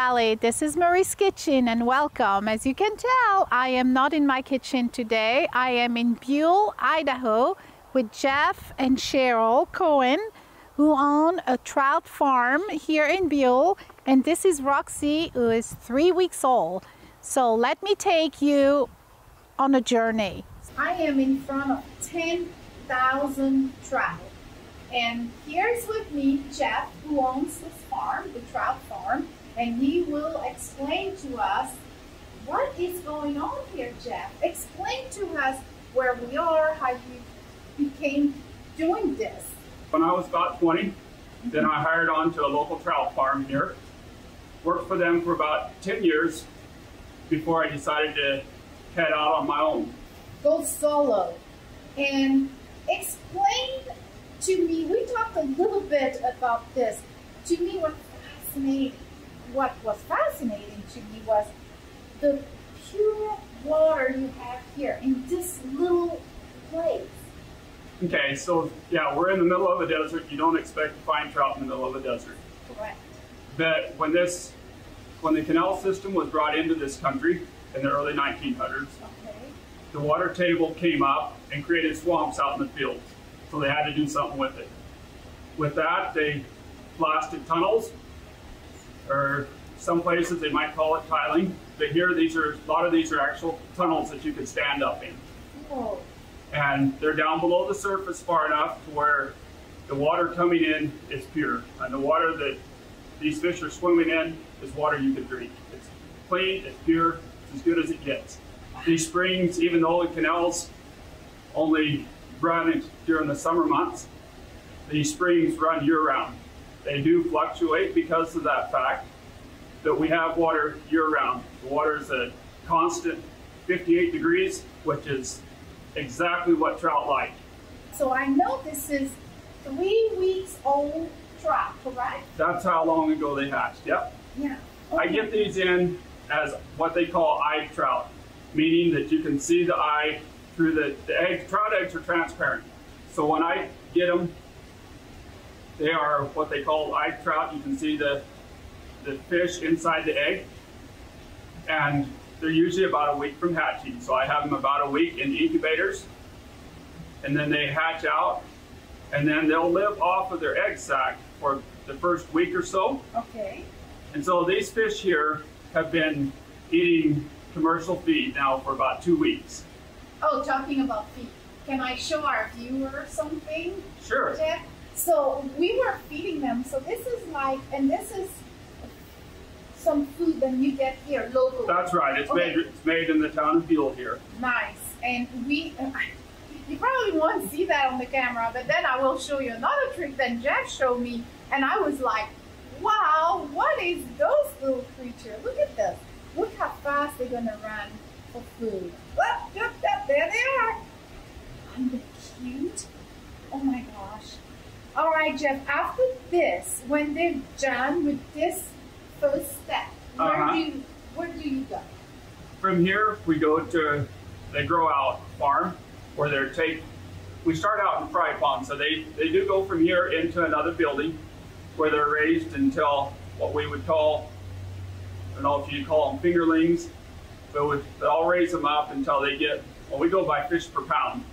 This is Marie's Kitchen and welcome. As you can tell, I am not in my kitchen today. I am in Buhl, Idaho with Jeff and Cheryl Cohen who own a trout farm here in Buhl and this is Roxy who is three weeks old. So let me take you on a journey. I am in front of 10,000 trout and here's with me Jeff, who owns this farm, the trout farm, and he will explain to us what is going on here, Jeff. Explain to us where we are, how you became doing this. When I was about 20, then I hired on to a local trout farm here. Worked for them for about 10 years before I decided to head out on my own. Go solo. And explain to me, we talked a little bit about this. To me, what fascinating, what was fascinating to me was the pure water you have here in this little place. Okay, so yeah, we're in the middle of a desert. You don't expect to find trout in the middle of a desert. Correct. But when this, when the canal system was brought into this country in the early 1900s, Okay. the water table came up and created swamps out in the fields. So they had to do something with it. With that, they blasted tunnels, or some places they might call it tiling. But here, these are a lot of these are actual tunnels that you can stand up in, and they're down below the surface far enough to where the water coming in is pure, and the water that these fish are swimming in is water you can drink. It's clean, it's pure, it's as good as it gets. These springs, even though the canals only run during the summer months, these springs run year round. They do fluctuate because of that fact that we have water year round. The water is a constant 58 degrees, which is exactly what trout like. So I know this is three weeks old trout, correct? That's how long ago they hatched. Yep. Yeah. I get these in as what they call eye trout, meaning that you can see the eye through the, the egg. Trout eggs are transparent. So when I get them, they are what they call eyed trout. You can see the, the fish inside the egg. And they're usually about a week from hatching. So I have them about a week in incubators. And then they hatch out. And then they'll live off of their egg sac for the first week or so. Okay. And so these fish here have been eating commercial feed now for about two weeks. Oh, talking about feed. Can I show our viewer something, Sure. Jeff? So we were feeding them. So this is like, and this is some food that you get here locally. That's right. It's Okay. made it's made in the town of Buhl here. Nice. And we, you probably won't see that on the camera, but then I will show you another trick that Jeff showed me. And I was like, wow, what is those little creatures? Look at this. Look how fast they're going to run for food. Oh, yep, yep, there they are. Aren't they cute? Oh my gosh. Jeff, after this, when they're done with this first step, where, Uh-huh. do, you, where do you go? From here we go to they grow out farm where they're take we start out in fry pond. So they, they do go from here into another building where they're raised until what we would call I don't know if you call them fingerlings, but we, I'll raise them up until they get well we go by fish per pound.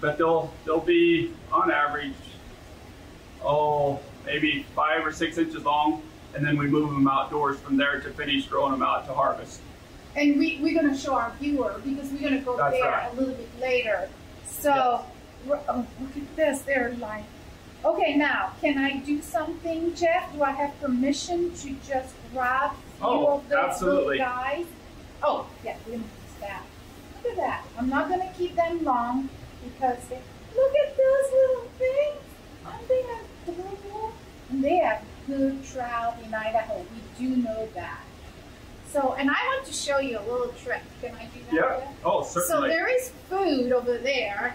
But they'll they'll be on average oh maybe five or six inches long and then we move them outdoors from there to finish growing them out to harvest. And we, we're going to show our viewer because we're going to go That's there right. a little bit later. So, we're- oh, look at this. They're like, okay, now, can I do something, Jeff? Do I have permission to just grab Oh, of those absolutely. little guys? Oh, yeah, we're going to use that. Look at that. I'm not going to keep them long because they, look at those little things. Aren't they adorable? And they have good trout in Idaho. We do know that. So, and I want to show you a little trick. Can I do that? Yeah. Oh, certainly. So there is food over there.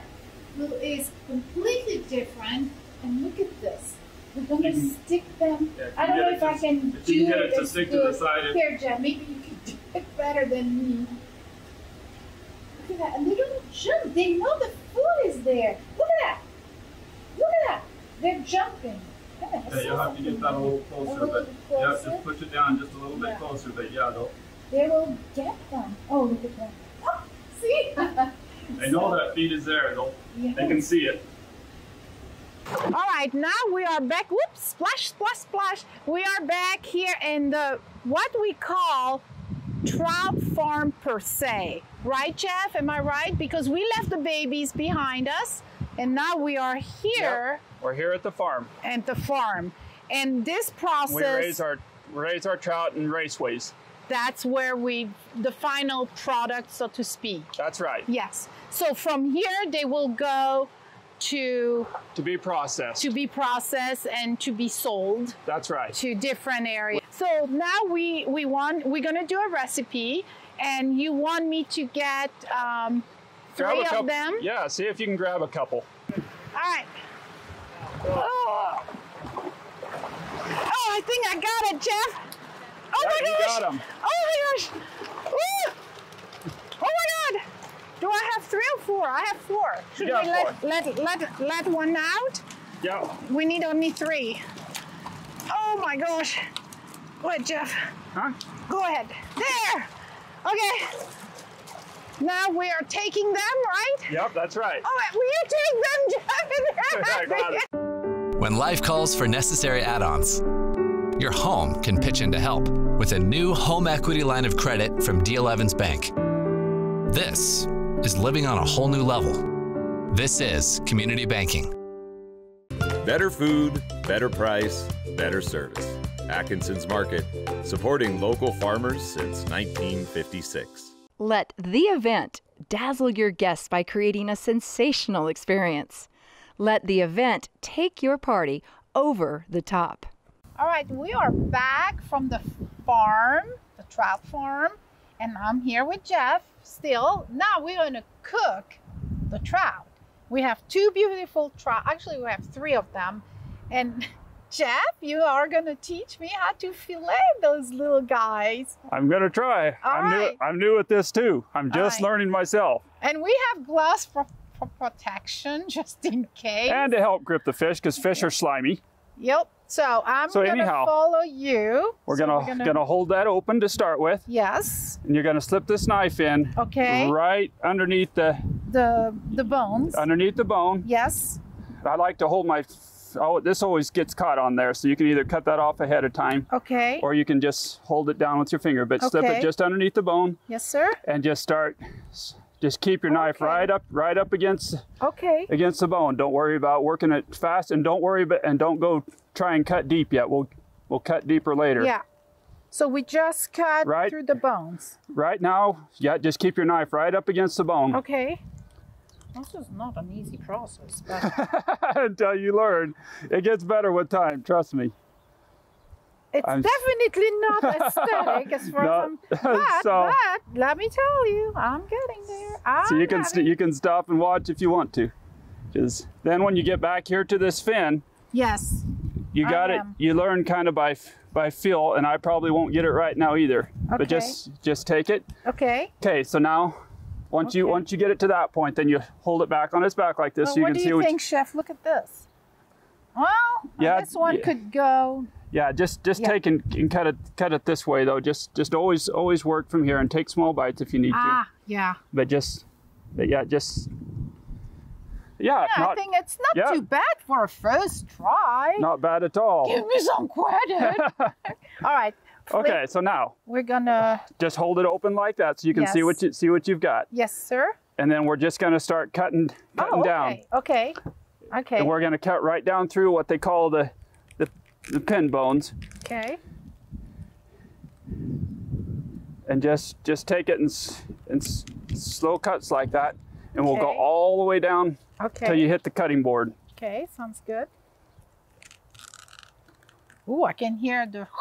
Who is completely different. And look at this. We're gonna You can- stick them. Yeah, I don't know if I to- can if do you get it it to stick to the side, Here, Jeff, maybe you can do it better than me. Look at that. And they don't jump. They know the food is there. Look at that. Look at that. They're jumping. Yeah, you'll have to get that a little closer, but yeah, just push it down just a little bit closer. But yeah, they'll, They will get them. Oh, look at that. Oh, see? they know that feed is there. They'll, they can see it. All right, now we are back. Whoops, splash, splash, splash. We are back here in the what we call trout farm per se. Right, Jeff? Am I right? Because we left the babies behind us and now we are here We're here at the farm. at the farm. And this process We raise our raise our trout in raceways. that's where we the final product so to speak. That's right. Yes. So from here they will go to To be processed. to be processed and to be sold. That's right. to different areas. So now we we want we're gonna do a recipe, and you want me to get um, three of them. Yeah, see if you can grab a couple. All right. Oh. oh, I think I got it, Jeff. Oh Yeah, my gosh! got. Oh my gosh! Woo! Oh my God! Do I have three or four? I have four. Should got we let, let let let one out? Yeah. We need only three. Oh my gosh! Go ahead, Jeff. Huh? Go ahead. There. Okay. Now we are taking them, right? Yep, that's right. Oh, will you take them, Jeff? I got it. When life calls for necessary add ons, your home can pitch in to help with a new home equity line of credit from D.L. Evans Bank. This is living on a whole new level. This is community banking. Better food, better price, better service. Atkinson's Market, supporting local farmers since 1956. Let the event dazzle your guests by creating a sensational experience. Let the event take your party over the top. All right, we are back from the farm, the trout farm, and I'm here with Jeff still. Now we're going to cook the trout. We have two beautiful trout. Actually, we have three of them. And Jeff, you are going to teach me how to fillet those little guys. I'm gonna try. All I'm new. I'm new at this too. I'm just right. learning myself, And we have gloves for, protection just in case. and to help grip the fish because fish are slimy. Yep. So I'm So going to anyhow, follow you. We're So gonna, gonna hold that open to start with, Yes. and you're gonna slip this knife in Okay. right underneath the The the bones. underneath the bone. yes. I like to hold my. Oh, this always gets caught on there, so you can either cut that off ahead of time, Okay. or you can just hold it down with your finger. But slip it just underneath the bone, yes, sir. and just start. Just keep your knife Okay. right up, right up against Okay. against the bone. Don't worry about working it fast, and don't worry about and don't go try and cut deep yet. We'll we'll cut deeper later. Yeah. So we just cut Right. through the bones. Right now, yeah, just keep your knife right up against the bone Okay. This is not an easy process, but until you learn. It gets better with time. Trust me. It's I'm- definitely not aesthetic as far No, as I'm. But, so- but let me tell you, I'm getting there. I'm So you can st- you can stop and watch if you want to, because then when you get back here to this fin, Yes. you got it. You learn kind of by by feel, and I probably won't get it right now either. Okay. But just just take it. Okay. Okay, so now once you once you get it to that point, then you hold it back on its back like this, Well, so you what can do you think, Chef? Look at this. Well, Yeah, this one yeah. could go. Yeah, just just Yeah. take and, and cut it cut it this way though. Just just always always work from here and take small bites if you need to. Ah, yeah. But just but yeah, just yeah, Yeah, I think it's not yeah. too bad for a first try. not bad at all. Give me some credit. All right. flip. Okay, so now We're gonna. just hold it open like that so you can see what you see what you've got. Yes, sir. And then we're just gonna start cutting cutting oh, down. okay. Okay. Okay. And we're gonna cut right down through what they call the the, the pin bones Okay. and just just take it in, s- in slow cuts like that and we'll go all the way down Okay. till you hit the cutting board. Okay. Sounds good. Ooh, I can hear the.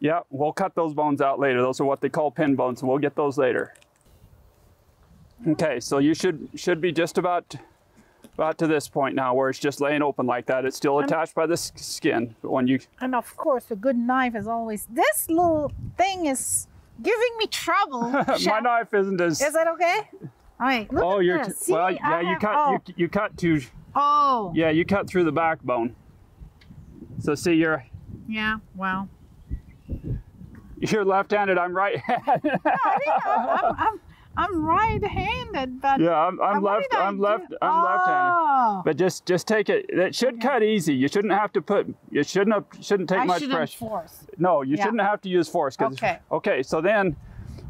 Yeah, we'll cut those bones out later. Those are what they call pin bones, and we'll get those later. Okay, so you should should be just about about to this point now, where it's just laying open like that. It's still attached by the skin, but when you And of course, a good knife is always. This little thing is giving me trouble. my knife isn't as Is that okay? All right. Look oh at you're See, well I yeah you have- cut oh, you, you cut to Oh. yeah you cut through the backbone. So see, you're Yeah, well. you're left-handed. I'm right-handed. I'm, I'm, I'm right-handed, but yeah, I'm, I'm left. I'm do? left. I'm ah. left-handed. Oh, But just just take it. It should cut easy. You shouldn't have to put. You shouldn't have, shouldn't take I much shouldn't pressure. force. No, you Yeah. shouldn't have to use force. Okay. Okay. So then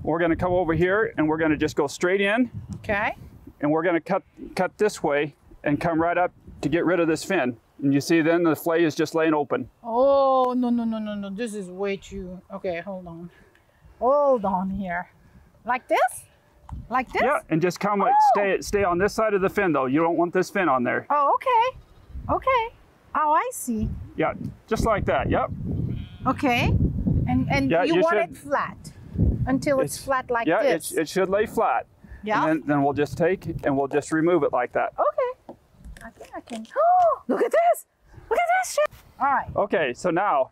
we're going to come over here and we're going to just go straight in Okay. and we're going to cut cut this way and come right up to get rid of this fin. And you see, then the flay is just laying open. Oh no no no no no! This is way too. Okay, hold on, hold on here. Like this? Like this? Yeah, and just come like Oh. stay stay on this side of the fin though. You don't want this fin on there. Oh, okay. Okay. Oh, I see. Yeah, just like that. Yep. Okay. And and Yeah, you, you want should- it flat until it's, It's- flat like yeah, this. it, it should lay flat. yeah. And then, then we'll just take and we'll just remove it like that. okay. I think I can. Oh, look at this! Look at this shit! All right. Okay, so now,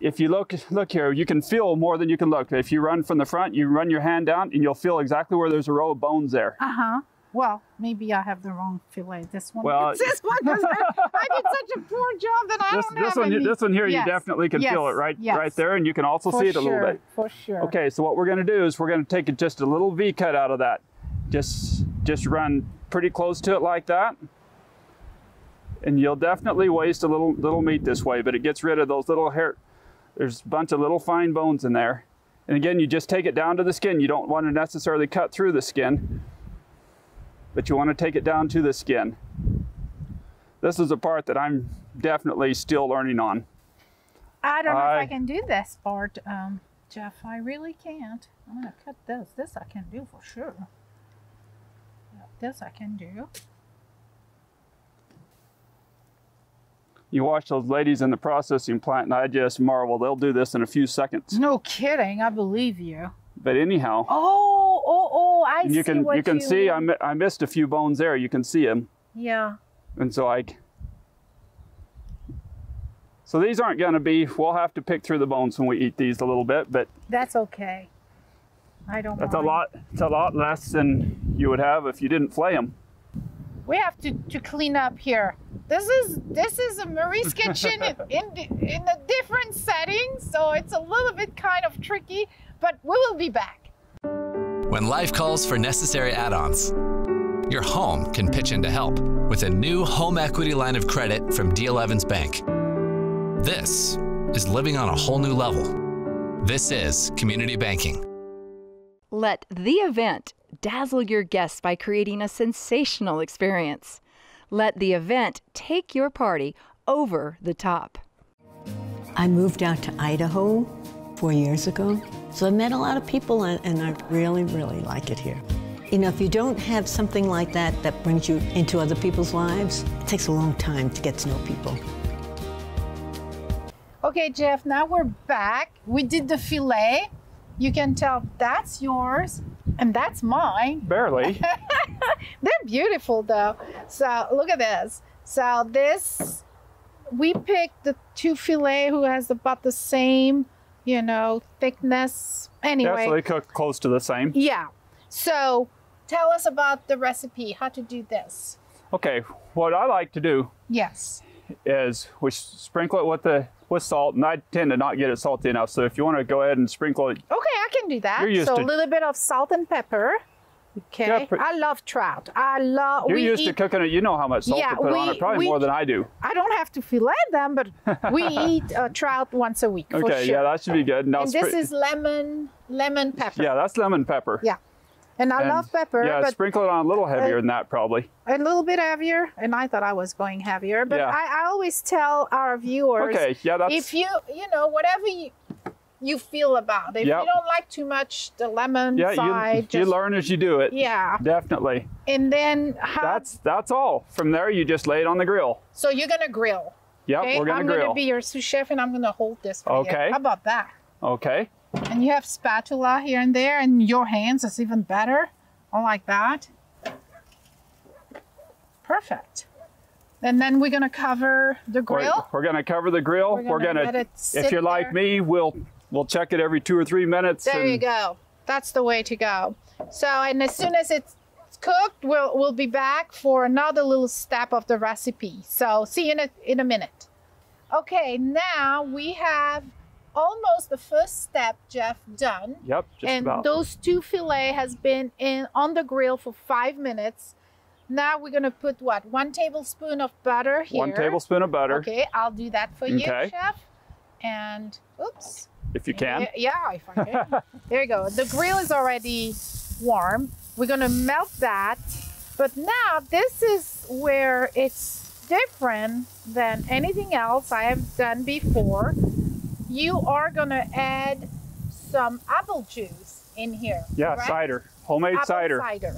if you look look here, you can feel more than you can look. If you run from the front, you run your hand down, and you'll feel exactly where there's a row of bones there. Uh huh. Well, maybe I have the wrong fillet. This one. Well, this one. I, I did such a poor job that I This, don't this have one, any. this one here, Yes, you definitely can feel it right, yes. right there, and you can also For see it a sure, little bit. For sure. Okay, so what we're going to do is we're going to take it just a little V cut out of that. Just just run pretty close to it like that. And you'll definitely waste a little little meat this way, but it gets rid of those little hair. There's a bunch of little fine bones in there. And again, you just take it down to the skin. You don't want to necessarily cut through the skin, but you want to take it down to the skin. This is a part that I'm definitely still learning on. I don't know if I I- can do this part, um, Jeff. I really can't. I'm gonna cut this. This I can do for sure. This I can do. You watch those ladies in the processing plant, and I just marvel. They'll do this in a few seconds. No kidding. I believe you. But anyhow, Oh, oh, oh! I and see you can what you can see I, I missed a few bones there. You can see them, Yeah. and so I. So these aren't going to be. We'll have to pick through the bones when we eat these a little bit, but That's okay. I don't. that's a lot. It's a lot less than you would have if you didn't flay them. We have to, to clean up here. This is this is a Marie's kitchen in in, in a different setting, so it's a little bit kind of tricky. But we will be back. When life calls for necessary add ons, your home can pitch in to help with a new home equity line of credit from D Evans Bank. This is living on a whole new level. This is community banking. Let the event dazzle your guests by creating a sensational experience. Let the event take your party over the top. I moved out to Idaho four years ago. So I met a lot of people and, and I really, really like it here. You know, if you don't have something like that that brings you into other people's lives, it takes a long time to get to know people. Okay, Jeff. Now we're back. We did the fillet. You can tell that's yours and that's mine. Barely. They're beautiful though. So look at this. So this we picked the two fillet who has about the same, you know, thickness. Anyway. yeah, so they cook close to the same. Yeah. So tell us about the recipe, how to do this. Okay, what I like to do Yes. is we sprinkle it with the with salt, and I tend to not get it salty enough. So if you want to go ahead and sprinkle it, Okay, I can do that. You're used so to- a little bit of salt and pepper. Okay. Yeah, but- I love trout. I love you're we used eat, to cooking it. You know how much salt Yeah, to put on we- it, probably we- more than I do. I don't have to fillet them, but we eat uh, trout once a week. Okay, sure. yeah, that should be good. Now and this spri- is lemon lemon pepper. yeah, that's lemon pepper. Yeah. And I And, love pepper, Yeah, but sprinkle it on a little heavier than that, probably. a little bit heavier. And I thought I was going heavier, but Yeah. I, I always tell our viewers Okay, yeah, that's if you you know whatever you you feel about it. If Yep. you don't like too much the lemon yeah. side, You, you learn as you do it. Yeah, definitely. and then how, That's that's all. From there, you just lay it on the grill. so you're gonna grill. Yep, Okay, we're gonna I'm grill. gonna be your sous chef, and I'm gonna hold this for you. Okay. How about that? Okay. And you have spatula here and there, and your hands is even better. I like that. Perfect. And then we're gonna cover the We're, grill. we're gonna cover the grill. We're We're gonna gonna. if you're like me, we'll we'll check it every two or three minutes. There and, you go. That's the way to go. So, and as soon as it's cooked, we'll we'll be back for another little step of the recipe. So, see you in a in a minute. Okay, now we have almost the first step, Jeff, done. Yep, just and about. those two fillet has been in on the grill for five minutes. Now we're gonna put what? One tablespoon of butter here. One tablespoon of butter, Okay, I'll do that for you, Okay. chef. And oops. if you can. Yeah, yeah, if I can. there you go. The grill is already warm. We're gonna melt that. But now this is where it's different than anything else I have done before. You are gonna add some apple juice in here. Yeah, correct? cider, homemade Apple cider. cider.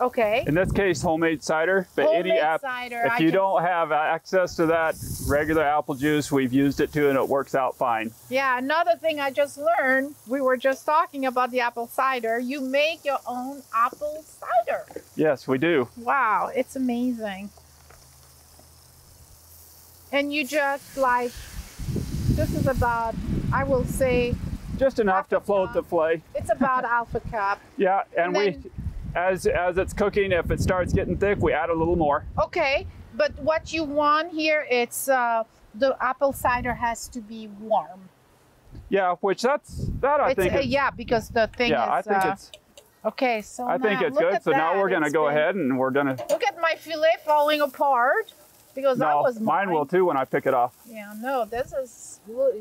Okay. In this case, homemade cider. But any Homemade app, cider, if I you can- don't have access to that regular apple juice, we've used it too, and it works out fine. Yeah, another thing I just learned, we were just talking about the apple cider. You make your own apple cider. Yes, we do. Wow, it's amazing. And you just like, this is about, I will say, Just enough to float cup. the flay. it's about half a cup. Yeah, and, And we, as as it's cooking, if it starts getting thick, we add a little more. Okay, but what you want here, it's uh, the apple cider has to be warm. Yeah, which that's that I it's, think. uh, yeah, because the thing yeah, is, I think uh, it's okay. So I think it's good. So now we're gonna It's go been- ahead and we're gonna. Look at my fillet falling apart because that No, was mine will too when I pick it off. Yeah, no, this is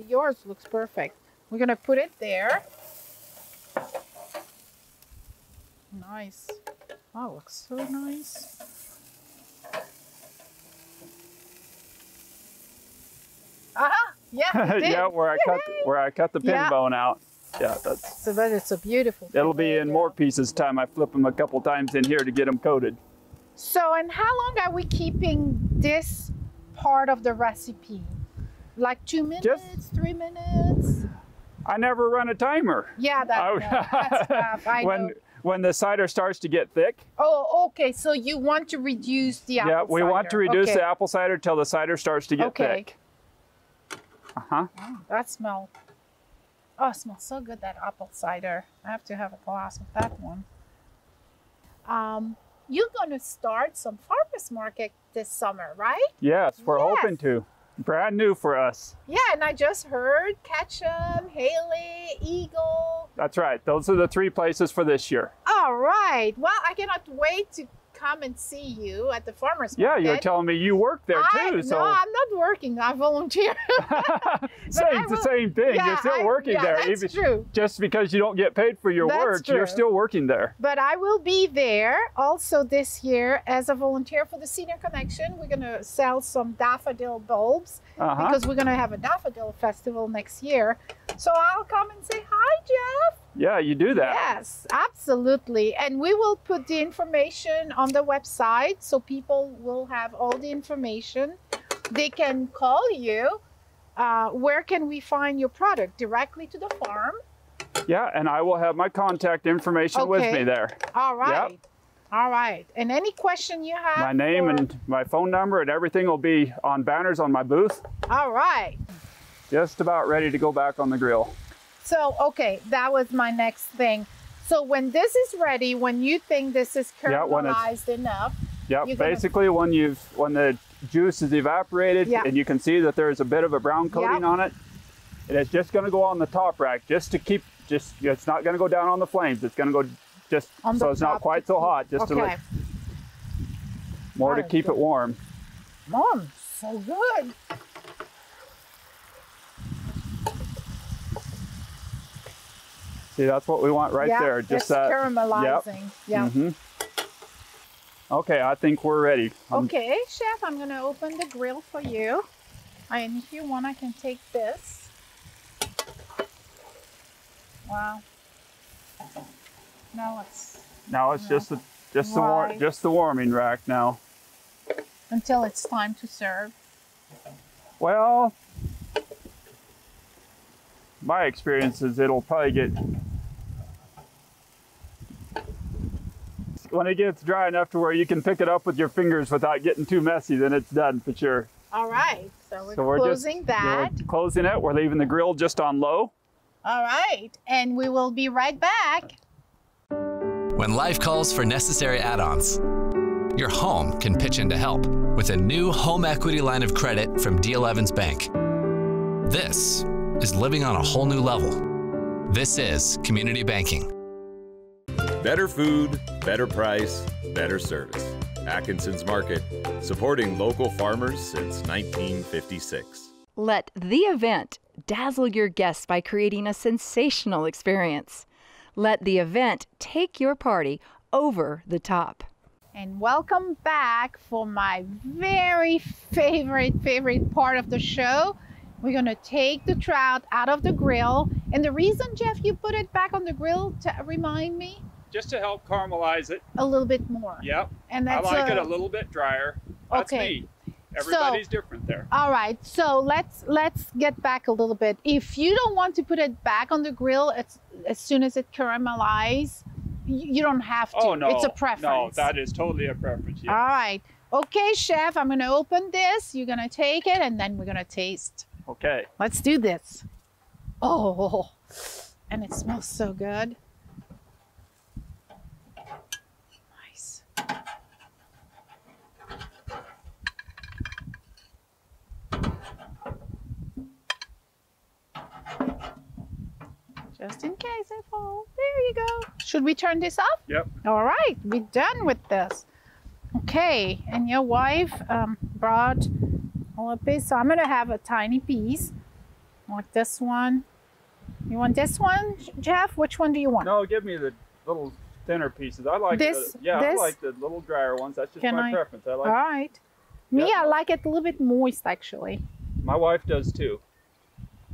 yours looks perfect. We're gonna put it there. Nice. Oh, looks so nice. Aha! Yeah, it did. yeah, where I cut where I cut the pin Yeah. bone out. Yeah, that's. So, but it's a beautiful. It'll be in yeah. more pieces time. I flip them a couple times in here to get them coated. So, and how long are we keeping this part of the recipe? Like two minutes, Just- three minutes? I never run a timer. Yeah, that, I- that's. I when know. when the cider starts to get thick, Oh, okay. So you want to reduce the apple yeah, we want to cider. reduce okay. the apple cider till the cider starts to get Okay. thick. Uh huh. That smell. Oh, smells so good that apple cider. I have to have a glass of that one. Um, you're gonna start some farmers market this summer, right? Yes, we're Yes. hoping to. Brand new for us. Yeah, and I just heard Ketchum, Hailey, Eagle. That's right. Those are the three places for this year. All right. Well, I cannot wait to come and see you at the farmers market. Yeah, you're telling me you work there I, too. So No, I'm not working. I volunteer. same, I the same thing. Yeah, you're still I- working yeah, there. that's even true. just because you don't get paid for your That's work, you're still working there. But I will be there also this year as a volunteer for the Senior Connection. We're going to sell some daffodil bulbs Uh-huh. because we're going to have a daffodil festival next year. So I'll come and say hi, Jeff. Yeah, you do that. Yes, absolutely. And we will put the information on the website so people will have all the information. They can call you. Uh, where can we find your product? Directly to the farm? Yeah, and I will have my contact information with me there. All right. All right. And any question you have? My name for- and my phone number and everything will be on banners on my booth. All right. Just about ready to go back on the grill. So, okay, that was my next thing. So, when this is ready, when you think this is Yeah, caramelized enough, Yep. You're gonna- Basically, when you've when the juice is evaporated Yeah. and you can see that there's a bit of a brown coating Yep. on it, and it's just going to go on the top rack just to keep just it's not going to go down on the flames. It's going to go just on so it's not quite so hot, just to like, more to keep good. it warm. Mom, so good. See, that's what we want right yeah, there. Just that. caramelizing. Yeah. hmm Okay, I think we're ready. Um, Okay, chef, I'm gonna open the grill for you. And if you want, I can take this. Wow. Now it's Now it's just the just the war, just the warming rack now. until it's time to serve. Well, my experience is it'll probably get when it gets dry enough to where you can pick it up with your fingers without getting too messy, then it's done for sure. All right, so we're So we're closing just that. we're closing it. We're leaving the grill just on low. All right, and we will be right back. When life calls for necessary add ons, your home can pitch in to help with a new home equity line of credit from D.L. Evans Bank. This is living on a whole new level. This is community banking. Better food, better price, better service. Atkinson's Market, supporting local farmers since 1956. Let the event dazzle your guests by creating a sensational experience. Let the event take your party over the top. And welcome back for my very favorite, favorite part of the show. We're gonna take the trout out of the grill. And the reason, Jeff, you put it back on the grill to remind me Just to help caramelize it. a little bit more. Yep. And I that's like it a- a little bit drier. That's Okay. me. Everybody's different there. All right, so let's let's get back a little bit. If you don't want to put it back on the grill as, as soon as it caramelizes, you, don't have to. Oh no. It's a preference. No, that is totally a preference. Yes. All right. Okay, chef, I'm gonna open this. You're gonna take it and then we're gonna taste. Okay. Let's do this. Oh, and it smells so good. Nice. Just in case I fall. There you go. Should we turn this off? Yep. All right, we're done with this. Okay, and your wife um, brought all of this. So I'm gonna have a tiny piece, like this one. You want this one, Jeff? Which one do you want? No, give me the little thinner pieces. I like This- the, yeah, this? I like the little drier ones. That's just Can my I- preference. I like all right. Me, Yeah. I like it a little bit moist, actually. my wife does too.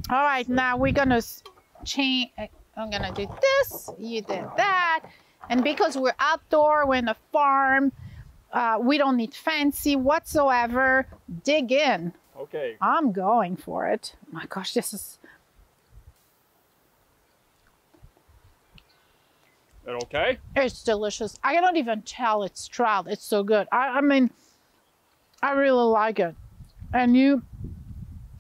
All right, now we're gonna change. I'm gonna do this. You did that, and because we're outdoor, we're in a farm. Uh, we don't need fancy whatsoever. Dig in. Okay. I'm going for it. My gosh, this is That okay? it's delicious. I cannot even tell it's trout. It's so good. I, I mean, I really like it. And you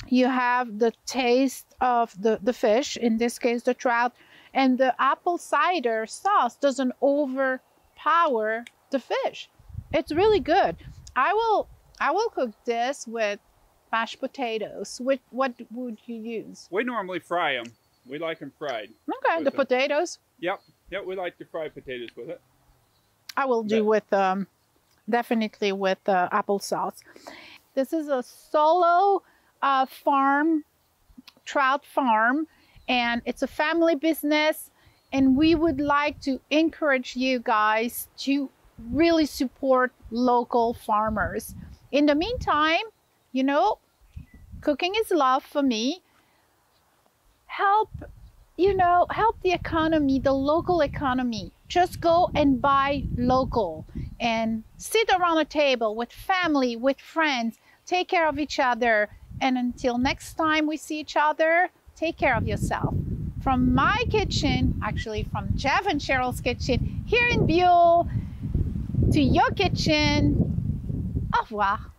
you have the taste of the, the fish, in this case the trout, and the apple cider sauce doesn't overpower the fish. It's really good. I will I will cook this with mashed potatoes. What what would you use? We normally fry them. We like them fried. Okay, the With them. potatoes. Yep. Yep. We like to fry potatoes with it. I will do Yeah. with um, definitely with uh, applesauce. This is a solo uh, farm, trout farm, and it's a family business. And we would like to encourage you guys to really support local farmers. In the meantime, you know, cooking is love for me. Help you know, help the economy, the local economy. Just go and buy local and sit around a table with family, with friends, take care of each other. And until next time we see each other, take care of yourself. From my kitchen, actually from Jeff and Cheryl's kitchen here in Buhl, to your kitchen, au revoir.